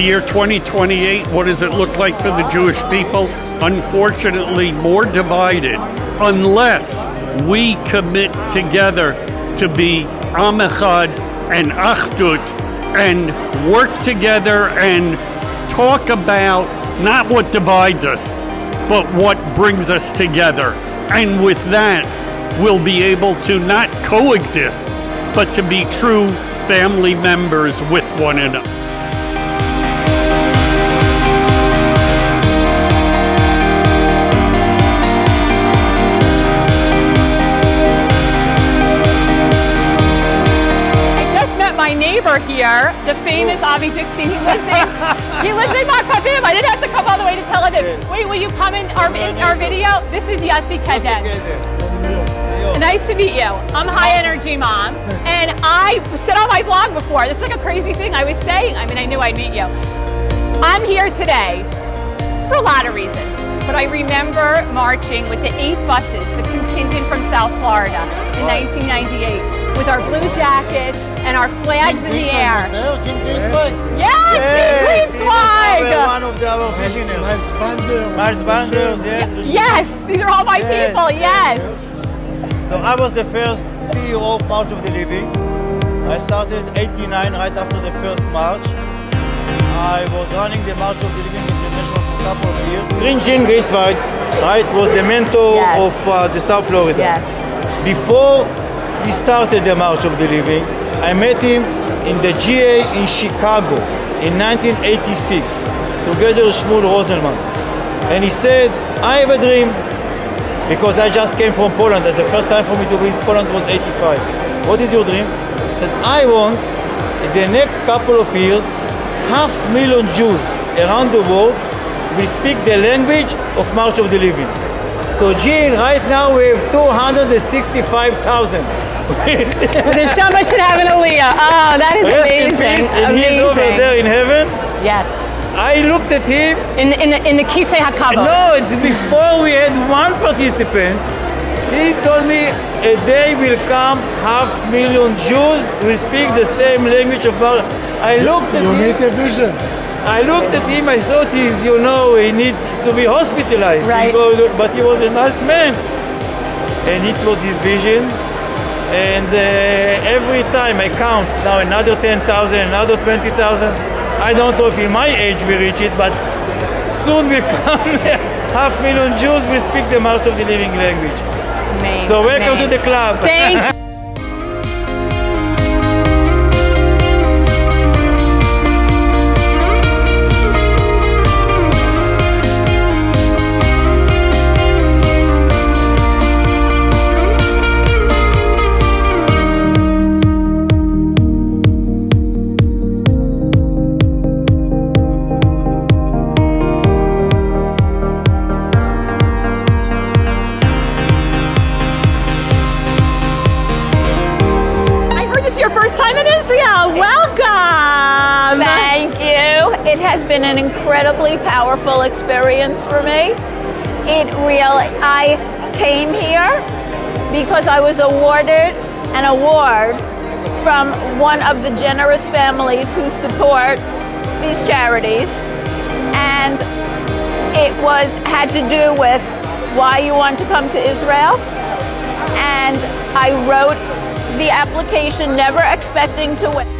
The year 2028, what does it look like for the Jewish people? Unfortunately, more divided unless we commit together to be Am Echad and Achdut and work together and talk about not what divides us, but what brings us together. And with that, we'll be able to not coexist, but to be true family members with one another. My neighbor here, the famous Avi Dickstein. He lives in he lives in Makabim. I didn't have to come all the way to tell him. Wait, will you come in our in our video? This is Yossi Kedem. Nice to meet you. I'm High Energy Mom, and I said on my blog before. This is like a crazy thing I was saying. I mean, I knew I'd meet you. I'm here today for a lot of reasons, but I remember marching with the eight buses, the contingent from South Florida in 1998 with our blue jackets and our flags in the air. Yes, yes. Greenzweig! One of the officials. Mars Banders, yes. Yes, these are all my yes. people, yes. So I was the first CEO of March of the Living. I started 89 right after the first march. I was running the March of the Living International for a couple of years. Green Gene Greenzweig, right, was the mentor yes. of uh, the South Florida. Yes. Before we started the March of the Living. I met him in the GA in Chicago in 1986, together with Shmuel Rosenman. And he said, I have a dream, because I just came from Poland, and the first time for me to be in Poland was 85. What is your dream? That I want, in the next couple of years, half million Jews around the world will speak the language of March of the Living. So Gene, right now we have 265,000. the Shabbat should have an Aliyah. Oh, that is Rest amazing. In peace, and amazing. he's over there in heaven. Yes. I looked at him. In, in, the, in the Kisei HaKavod. No, it's before we had one participant. He told me a day will come, half million Jews will speak the same language of our. I looked at you him. You need a vision. I looked at him, I thought he's, you know, he need to be hospitalized. Right. Because, but he was a nice man. And it was his vision and uh, every time I count now another 10,000, another 20,000. I don't know if in my age we reach it, but soon will come half million Jews will speak the March of the Living language. Amazing. So welcome Amazing. to the club. Thank It has been an incredibly powerful experience for me. It really, I came here because I was awarded an award from one of the generous families who support these charities. And it was had to do with why you want to come to Israel. And I wrote the application never expecting to win.